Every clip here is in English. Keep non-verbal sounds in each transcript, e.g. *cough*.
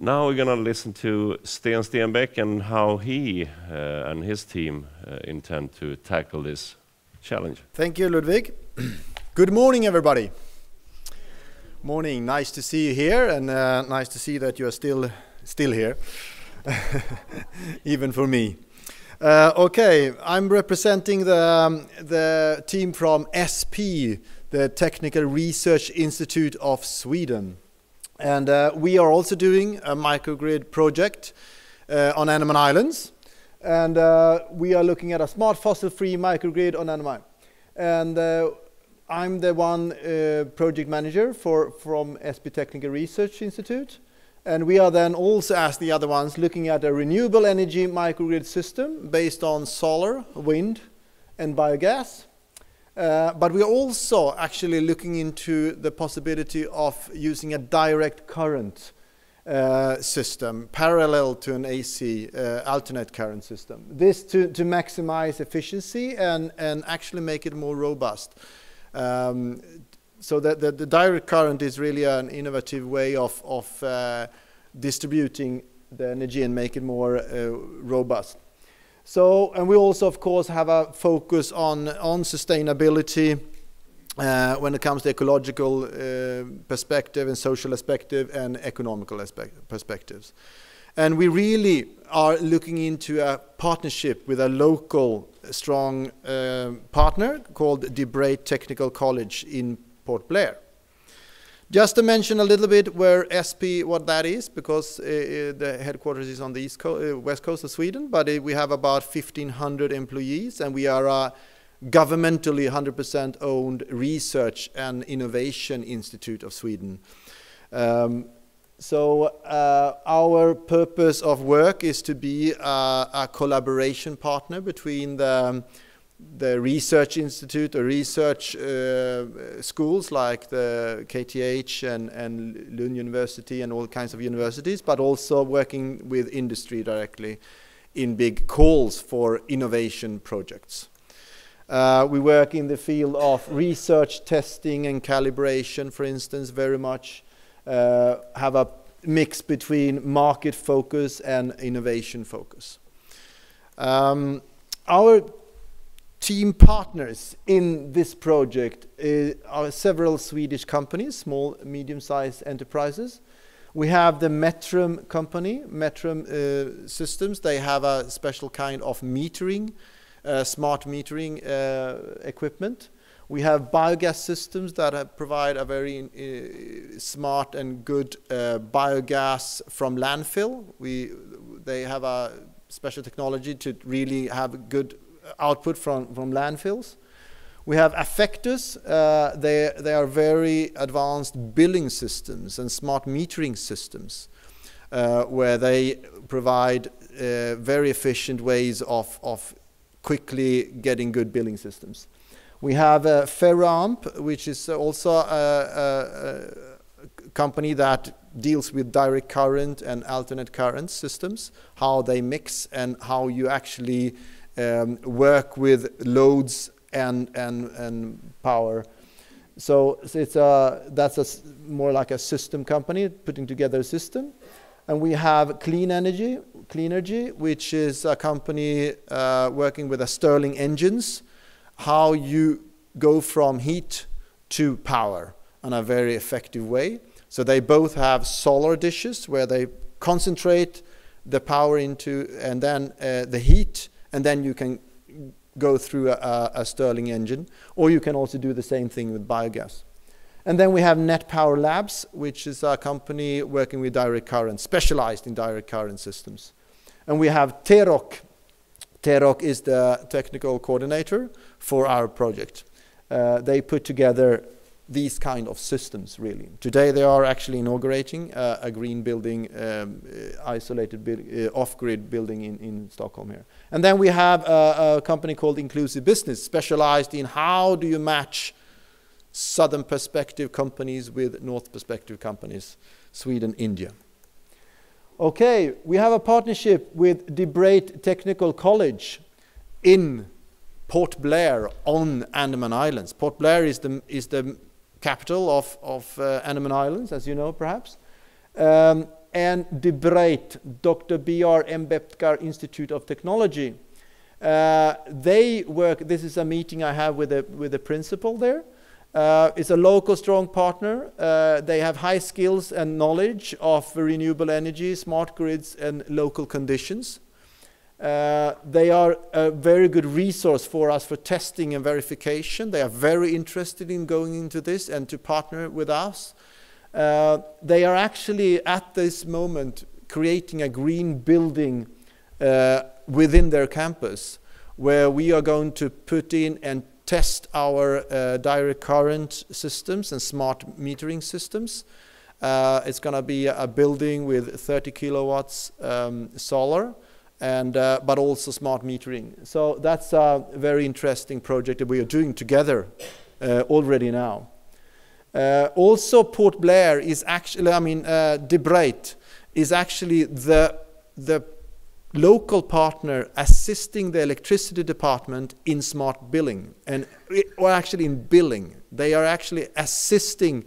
Now we're going to listen to Sten Stenbeck and how he uh, and his team uh, intend to tackle this challenge. Thank you, Ludwig. *clears throat* Good morning, everybody. Morning. Nice to see you here, and uh, nice to see that you are still still here, *laughs* even for me. Uh, okay, I'm representing the um, the team from SP, the Technical Research Institute of Sweden. And uh, we are also doing a microgrid project uh, on Andaman Islands. And uh, we are looking at a smart fossil-free microgrid on Andaman. And uh, I'm the one uh, project manager for, from SP Technical Research Institute. And we are then also, as the other ones, looking at a renewable energy microgrid system based on solar, wind, and biogas. Uh, but we're also actually looking into the possibility of using a direct current uh, system parallel to an AC uh, alternate current system. This to, to maximize efficiency and, and actually make it more robust. Um, so that the, the, direct current is really an innovative way of, of uh, distributing the energy and make it more uh, robust. So, and we also, of course, have a focus on, on sustainability uh, when it comes to ecological uh, perspective and social perspective and economical perspectives. And we really are looking into a partnership with a local strong uh, partner called De Breit Technical College in Port Blair. Just to mention a little bit where SP, what that is, because uh, uh, the headquarters is on the east co uh, west coast of Sweden, but uh, we have about 1,500 employees, and we are a governmentally 100% owned research and innovation institute of Sweden. Um, so uh, our purpose of work is to be a, a collaboration partner between the um, the research institute or research uh, schools like the KTH and, and Lund University and all kinds of universities, but also working with industry directly in big calls for innovation projects. Uh, we work in the field of research testing and calibration, for instance, very much. Uh, have a mix between market focus and innovation focus. Um, our team partners in this project uh, are several Swedish companies, small, medium-sized enterprises. We have the Metrum company, Metrum uh, Systems. They have a special kind of metering, uh, smart metering equipment. We have biogas systems that provide a very smart and good biogas from landfill. We, they have a special technology to really have good output from, from landfills. We have Affectus. Uh, they, they are very advanced billing systems and smart metering systems uh, where they provide uh, very efficient ways of, of quickly getting good billing systems. We have uh, Ferroamp, which is also a, a company that deals with direct current and alternate current systems, how they mix and how you actually um, work with loads and, and, and power. So it's a, that's a, more like a system company putting together a system. And we have Cleanergy, Clean Energy, which is a company uh, working with a Stirling engines, how you go from heat to power in a very effective way. So they both have solar dishes where they concentrate the power into and then uh, the heat and then you can go through a, a, Stirling engine, or you can also do the same thing with biogas. And then we have Net Power Labs, which is a company working with direct current, specialized in direct current systems. And we have Terok. Terok is the technical coordinator for our project. Uh, they put together these kind of systems really. Today they are actually inaugurating uh, a green building, um, uh, isolated uh, off-grid building in, in Stockholm here. And then we have a, a, company called Inclusive Business, specialized in how do you match southern perspective companies with north perspective companies, Sweden, India. Okay, we have a partnership with debrait Technical College in Port Blair on Andaman Islands. Port Blair is the, is the capital of, of uh, Andaman Islands, as you know perhaps. Um, and DeBreit, Dr. B.R. Ambedkar Institute of Technology. Uh, they work, this is a meeting I have with the, with the principal there. Uh, it's a local strong partner. Uh, they have high skills and knowledge of renewable energy, smart grids, and local conditions. Uh, they are a very good resource for us for testing and verification. They are very interested in going into this and to partner with us. Uh, they are actually at this moment creating a green building uh, within their campus where we are going to put in and test our uh, direct current systems and smart metering systems. Uh, it's going to be a building with 30 kilowatts um, solar and uh, but also smart metering. So that's a very interesting project that we are doing together uh, already now. Uh, also, Port Blair is actually, I mean, uh, DeBreit is actually the the local partner assisting the electricity department in smart billing and or actually in billing. They are actually assisting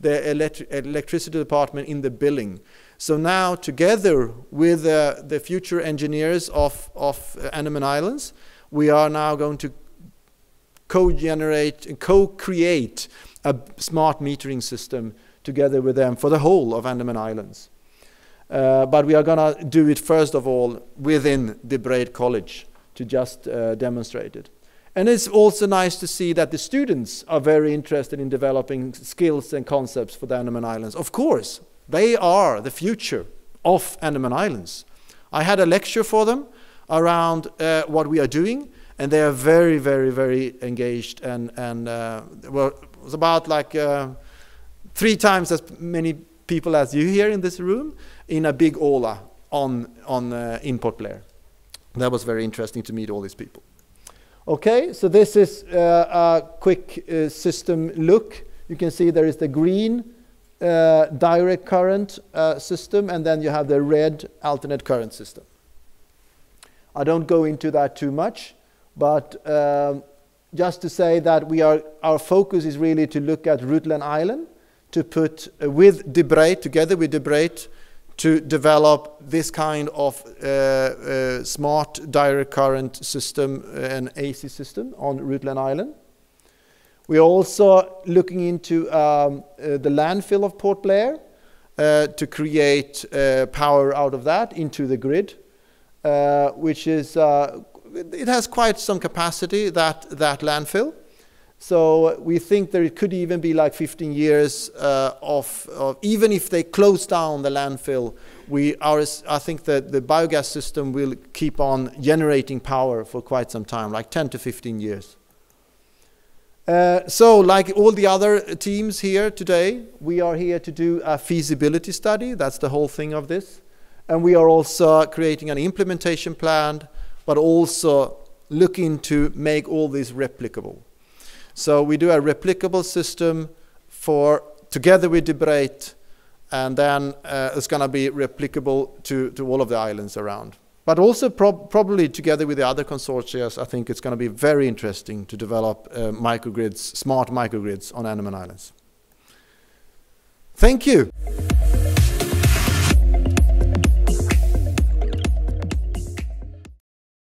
the electri electricity department in the billing. So now, together with uh, the future engineers of, of uh, Andaman Islands, we are now going to co-generate, co-create a smart metering system together with them for the whole of Andaman Islands. Uh, but we are going to do it first of all within DeBreit College to just uh, demonstrate it. And it's also nice to see that the students are very interested in developing skills and concepts for the Andaman Islands. Of course, they are the future of Andaman Islands. I had a lecture for them around uh, what we are doing, and they are very, very, very engaged. And, and uh, well, it was about like uh, three times as many people as you here in this room in a big aula on, on uh, in Port Blair. That was very interesting to meet all these people. Okay, so this is uh, a quick uh, system look. You can see there is the green uh, direct current uh, system, and then you have the red alternate current system. I don't go into that too much, but um, just to say that we are, our focus is really to look at Rutland Island, to put uh, with DeBreit, together with DeBreit, to develop this kind of uh, uh, smart direct current system and AC system on Rutland Island. We are also looking into um, uh, the landfill of Port Blair uh, to create uh, power out of that into the grid, uh, which is, uh, it has quite some capacity, that, that landfill. So we think that it could even be like 15 years uh, of, of, even if they close down the landfill, we are, I think that the biogas system will keep on generating power for quite some time, like 10 to 15 years. Uh, so, like all the other teams here today, we are here to do a feasibility study. That's the whole thing of this. And we are also creating an implementation plan, but also looking to make all this replicable. So we do a replicable system for together with DeBreit, and then uh, it's going to be replicable to, to all of the islands around. But also prob probably together with the other consortia, I think it's going to be very interesting to develop uh, microgrids, smart microgrids on Andaman Islands. Thank you.